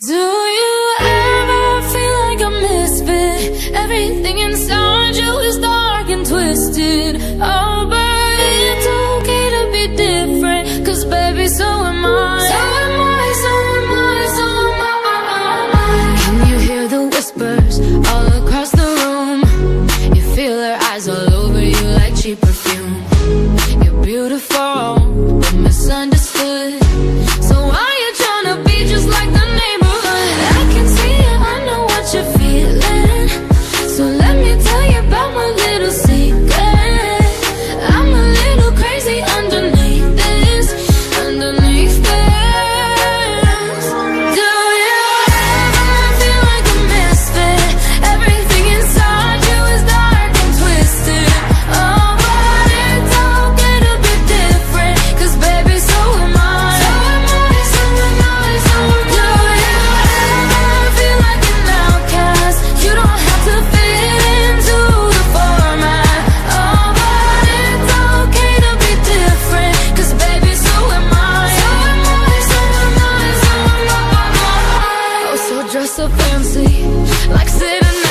Do you ever feel like a misfit? Everything inside you is dark and twisted. Oh. so fancy, like sitting.